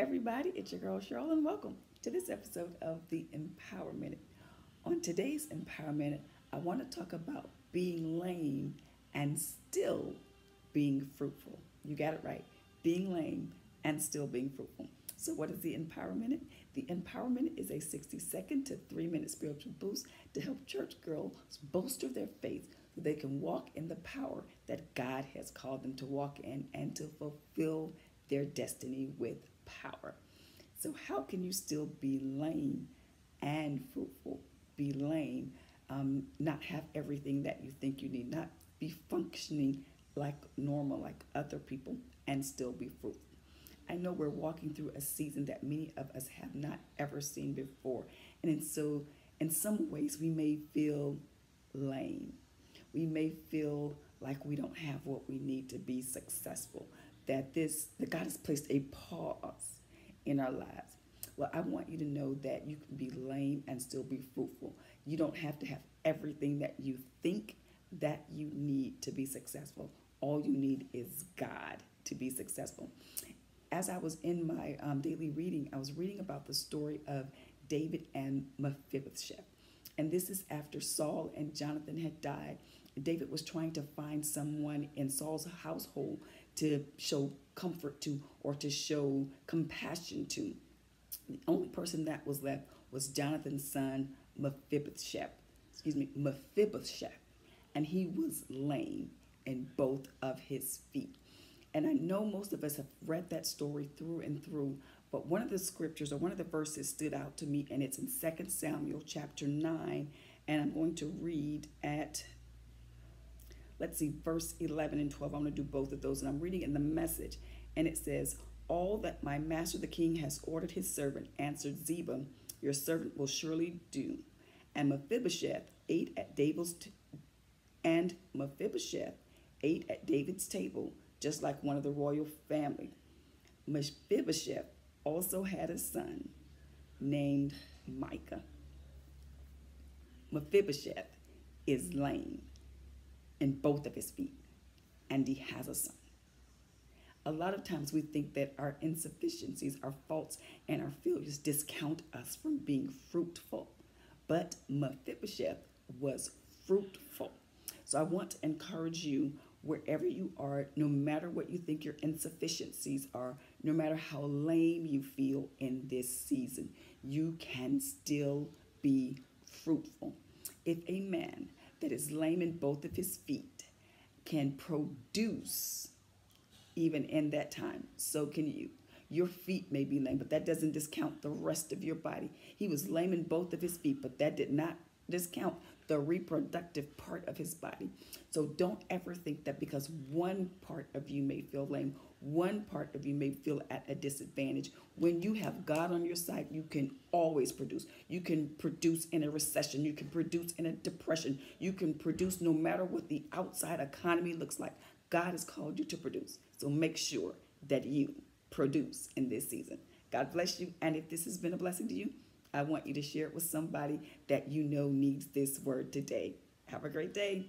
everybody, it's your girl Cheryl, and welcome to this episode of the Empower Minute. On today's Empower Minute, I want to talk about being lame and still being fruitful. You got it right. Being lame and still being fruitful. So, what is the Empower Minute? The Empower Minute is a 60 second to three minute spiritual boost to help church girls bolster their faith so they can walk in the power that God has called them to walk in and to fulfill their destiny with power. So, how can you still be lame and fruitful? Be lame, um, not have everything that you think you need, not be functioning like normal, like other people, and still be fruitful. I know we're walking through a season that many of us have not ever seen before. And so, in some ways, we may feel lame. We may feel like we don't have what we need to be successful that this that God has placed a pause in our lives. Well, I want you to know that you can be lame and still be fruitful. You don't have to have everything that you think that you need to be successful. All you need is God to be successful. As I was in my um, daily reading, I was reading about the story of David and Mephibosheth. And this is after Saul and Jonathan had died. David was trying to find someone in Saul's household to show comfort to or to show compassion to. The only person that was left was Jonathan's son Mephibosheth. Excuse me, Mephibosheth, and he was lame in both of his feet. And I know most of us have read that story through and through, but one of the scriptures or one of the verses stood out to me, and it's in 2 Samuel chapter 9. And I'm going to read at let's see, verse 11 and 12. I'm going to do both of those. And I'm reading in the message. And it says, All that my master the king has ordered his servant, answered Ziba, your servant will surely do. And Mephibosheth ate at David's and Mephibosheth ate at David's table, just like one of the royal family. Mephibosheth also had a son named Micah. Mephibosheth is lame in both of his feet, and he has a son. A lot of times we think that our insufficiencies, our faults, and our failures discount us from being fruitful. But Mephibosheth was fruitful. So I want to encourage you wherever you are, no matter what you think your insufficiencies are, no matter how lame you feel in this season, you can still be fruitful. If a man that is lame in both of his feet can produce even in that time. So can you. Your feet may be lame, but that doesn't discount the rest of your body. He was lame in both of his feet, but that did not discount the reproductive part of his body. So don't ever think that because one part of you may feel lame, one part of you may feel at a disadvantage. When you have God on your side, you can always produce. You can produce in a recession, you can produce in a depression, you can produce no matter what the outside economy looks like. God has called you to produce. So make sure that you produce in this season. God bless you. And if this has been a blessing to you, I want you to share it with somebody that you know needs this word today. Have a great day.